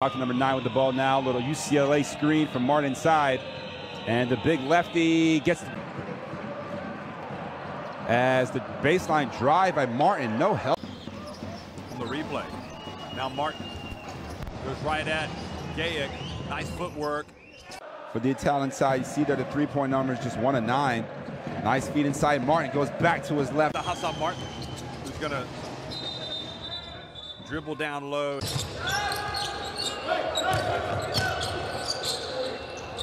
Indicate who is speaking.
Speaker 1: To number nine with the ball now. Little UCLA screen from Martin inside. And the big lefty gets as the baseline drive by Martin. No help.
Speaker 2: On the replay. Now Martin goes right at Gayic. Nice footwork.
Speaker 1: For the Italian side, you see there the three-point number is just one of nine. Nice feed inside. Martin goes back to his left.
Speaker 2: The Hassan Martin, who's going to dribble down low.